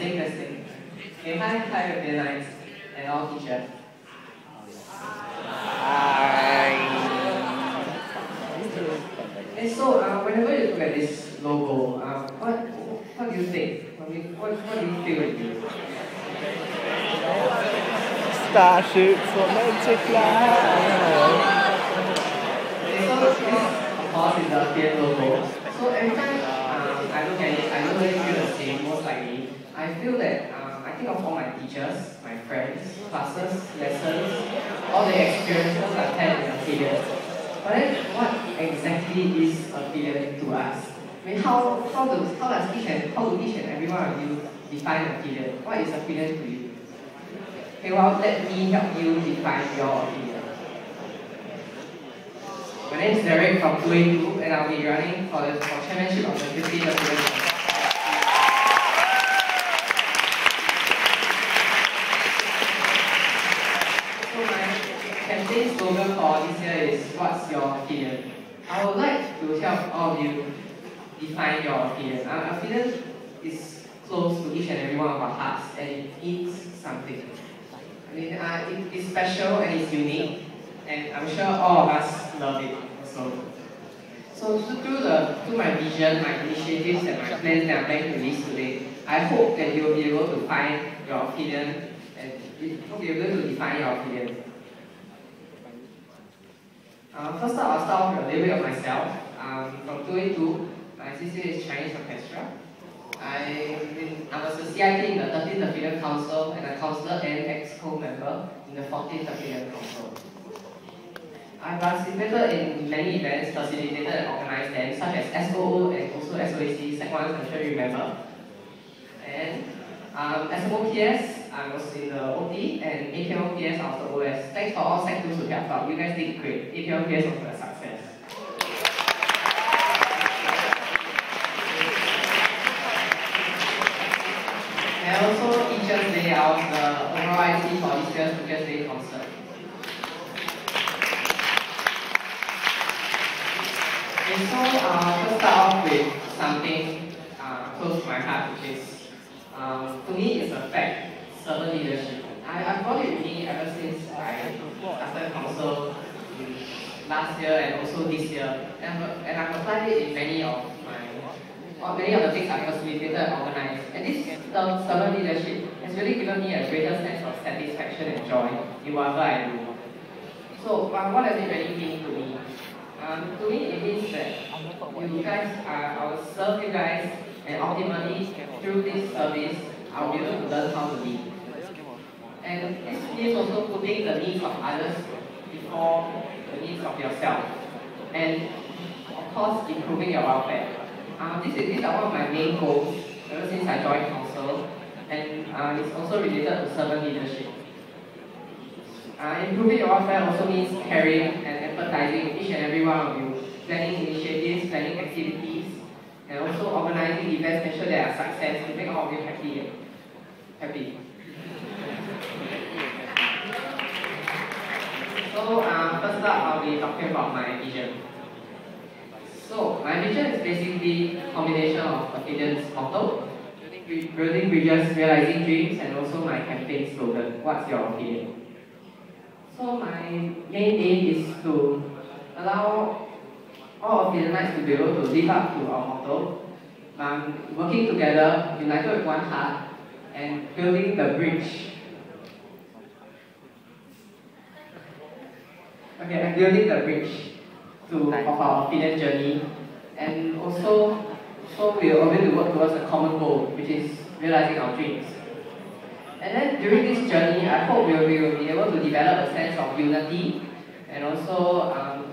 testing, testing. Okay, hi, hi, Airlines, and all teachers. And so, uh, whenever you look at this logo, uh, what, what do you think? What, what do you feel it is? Starships were meant to fly. So this, of course, is the Fiat logo. So every time um, I look at it, I don't really feel the same, most likely. I feel that um, I think of all my teachers, my friends, classes, lessons, all the experiences I've had in Aphelion. But then what exactly is Aphelion to us? I mean, how, how, does, how does each and, how do each and every one of you define Aphelion? What is Aphelion to you? Okay, well, let me help you define your Aphelion. My name is Darrick from 2A2 and I'll be running for the for chairmanship of the 15 Aphelion. So my campaign slogan for this year is What's your Aphelion? I would like to help all of you define your Aphelion. Our Aphelion is close to each and every one of our hearts and it means something. I mean, uh, it, it's special and it's unique and I'm sure all of us love it also. So through the through my vision, my initiatives and my plans that I'm planning to release today, I hope that you will be able to find your Aphelion and hope you will be able to define your Aphelion. Uh, first up, I'll start off with a little bit of myself. Um, from 2A2, my CCA is Chinese Orchestra. I, I was a CIT in the 13th Aphelion Council and a councillor and ex-co member in the 14th Aphelion Council. I participated in many events facilitated and organized them, such as SOO and also SOAC, Sec 1, I'm sure you remember. And um, as OPS, I was in the OT, and APLPS I was the OS. Thanks for all Sec 2s who helped out. You guys did great. APLPS was a success. And also Teachers Day, I was the overall IC for this year's Teachers Day concert. Okay, so uh, let's start off with something uh, close to my heart, which is, um, to me, it's a fact, servant leadership. I, I've got it with me ever since I started council last year and also this year. And, and I've applied it in many of my, many of the things I've facilitated and organized. And this term, servant leadership, has really given me a greater sense of satisfaction and joy in whatever I do. So, uh, what does it really mean to me? Um, to me, it means that you guys, are, I will serve you guys, and ultimately, through this service, I will be able to learn how to lead. And this also putting the needs of others before the needs of yourself. And of course, improving your welfare. Uh, this is, these are one of my main goals ever since I joined council, and uh, it's also related to servant leadership. Uh, improving your welfare also means caring and empathizing each and every one of you, planning initiatives, planning activities, and also organizing events to ensure they are success to make all of you happy. Happy. So uh, first up, I'll be talking about my vision. So my vision is basically combination of Aphelion's motto, building, bri- building bridges, realizing dreams, and also my campaign slogan, what's your Aphelion? So my main aim is to allow all of the Lights to be able to live up to our motto, um, working together, united with one heart, and building the bridge. Okay, and building the bridge to of our Aphelion journey, and also, so we are able to work towards a common goal, which is realizing our dreams. And then during this journey, I hope we will, we will be able to develop a sense of unity and also um,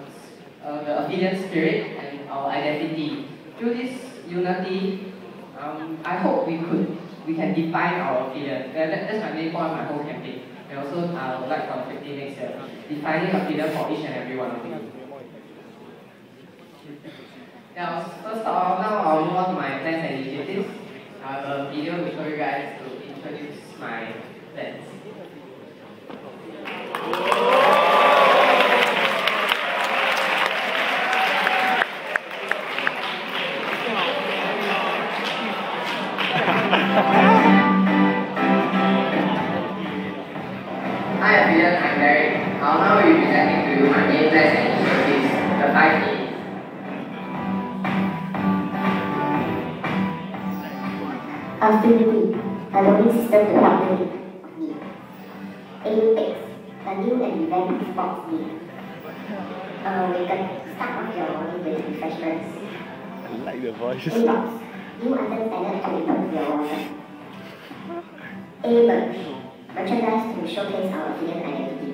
uh, the Aphelion spirit and our identity. Through this unity, um, I hope we could we can define our Aphelion. That, that- that's my main point of my whole campaign. And also, I would like for 15 next year, defining Aphelion for each and every one of you. Yeah, first of all, now I'll move on to my plans and initiatives. I have a video to show you guys to introduce my plans. Affinity, a learning system to need. Olympics, a new and revamped sports league. Uh, Awaken, start off your morning with refreshments. I like the voice. A-Box, new items added to improve your wallet. A-Merch, merchandise to showcase our Aphelion identity.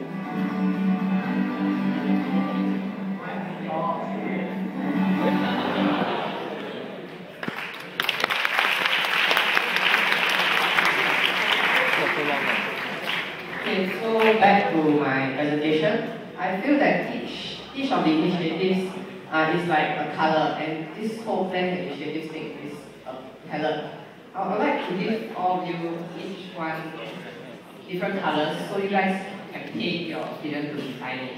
I feel that each each of the initiatives uh, is like a color, and this whole plan initiative thing is a palette. I would like to give all of you each one different colors, so you guys can take your Aphelion to define it.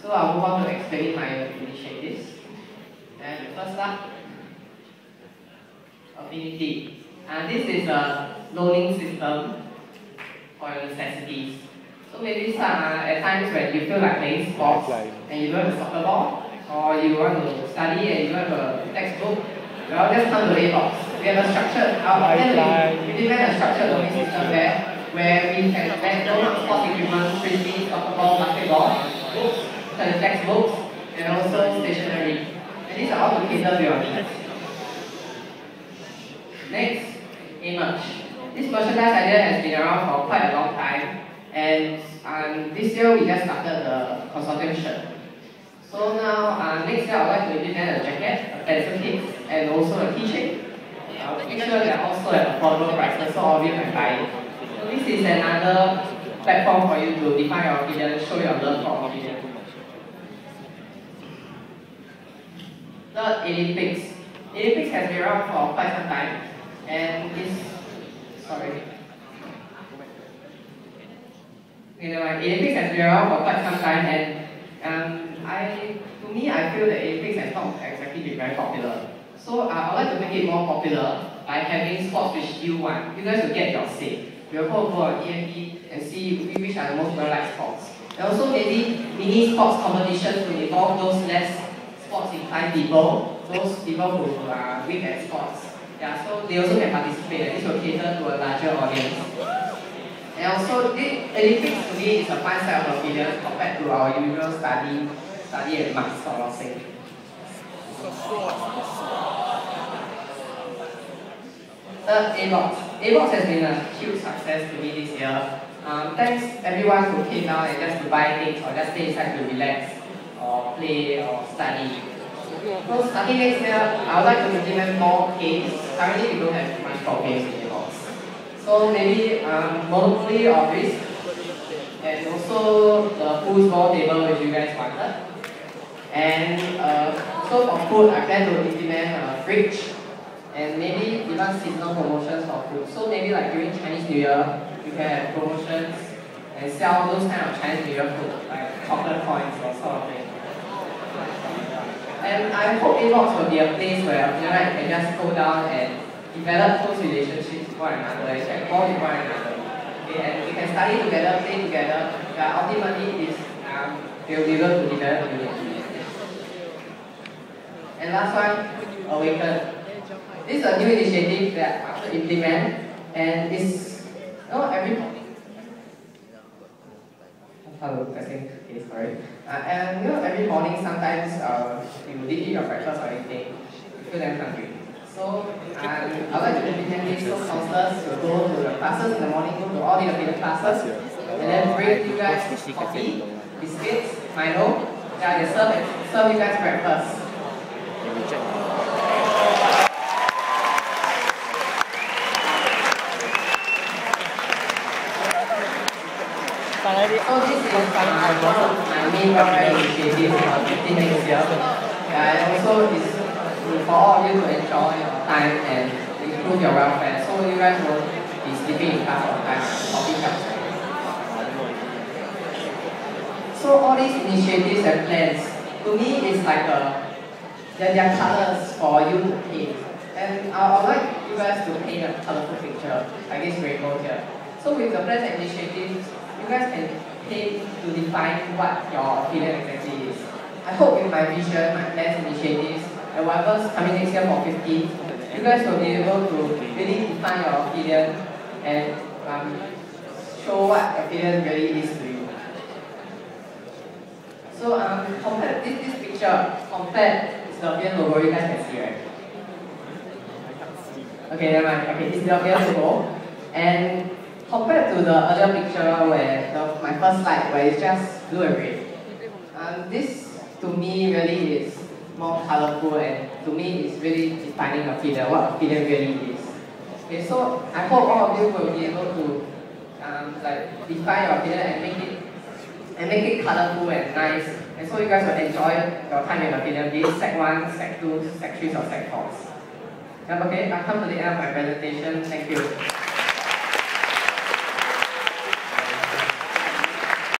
So I'll move on to explaining my initiatives. And first up, affinity. And this is a loaning system for necessities. So maybe some, uh, at times when you feel like playing sports and you have a soccer ball, or you want to study and you have a textbook, well, just come to A-Box. We have a structured, our plan, we, we design a structured learning system there, where we can rent sports equipment, frisbee, soccer ball, basketball, books, such textbooks, and also stationery. And these are all to cater to your needs. Next, A-Merch. This merchandise idea has been around for quite a long time, and um, this year we just started the consortium shirt. So now, uh, next year I would like to implement a jacket, a pencil case, and also a keychain. Uh, make sure they're also at affordable prices so all of you can buy it. So this is another platform for you to define your Aphelion, show your love for Aphelion. The Olympics. Olympics has been around for quite some time, and it's sorry. You know, Olympics has been around for quite some time, and um, I, to me, I feel that Olympics has not exactly been very popular. So uh, I would like to make it more popular by having sports which you want. You guys will get your say. We'll go go on EMP and see which are the most well-liked sports. And also maybe mini sports competitions to involve those less sports inclined people, those people who are weak at sports. Yeah, so they also can participate and this will cater to a larger audience. And also, the Olympics to me is a fun set of opinions compared to our usual study, study and marks sort. Third, A-Box. A-Box has been a huge success to me this year. Um, thanks everyone who came down and just to buy things or just stay inside to relax or play or study. So starting next year, I would like to implement more games. Currently, we don't have much for games. So maybe um, Monopoly Risk, and also the foosball table which you guys wanted. And uh, so for food, I plan to implement a fridge and maybe even seasonal promotions for food. So maybe like during Chinese New Year, you can have promotions and sell those kind of Chinese New Year food, like chocolate coins or sort of thing. And I hope A-Box will be a place where you know, you can just go down and develop close relationships one another, and can bond with one another. Okay, and we can study together, play together. Yeah, ultimately, is um, we'll be able to develop unity. And last one, Awaken. This is a new initiative that I implement, and it's you know every Hello, I think, okay, sorry. Uh, and you know, every morning sometimes uh, you didn't eat your breakfast or anything, you feel damn hungry. So, um, I like to this so counselors will go to the classes in the morning, go to all the Aphelion classes, and then bring you guys coffee, biscuits, Milo. Yeah, they serve, serve you guys breakfast. So this is uh, one of my main welfare initiatives for 15 next year. Yeah, and also is to- for all you to enjoy your time and improve your welfare. So you guys won't be sleeping in class all the time, coffee cups. So all these initiatives and plans, to me, it's like a, they're, colors for you to paint. And I would like you guys to paint a colorful picture, like this rainbow here. So with the plans and initiatives, you guys can paint to define what your Aphelion exactly is. I hope with my vision, my plans, initiatives, and whatever's coming next year for 15, you guys will be able to really define your Aphelion and um, show what Aphelion really is to you. So um, compare this, this picture, compare is the Aphelion logo, you guys can see, right? Okay, never mind. Okay, is the Aphelion logo. And compared to the earlier picture where the, my first slide where it's just blue and red, um, this to me really is more colorful and to me it's really defining Aphelion, what Aphelion really is. Okay, so I hope all of you will be able to um, like define your Aphelion and make it and make it colorful and nice. And so you guys will enjoy your time in Aphelion, be it Sec 1, Sec 2, Sec 3 or Sec 4. Yeah, okay, I've come to the end of my presentation. Thank you.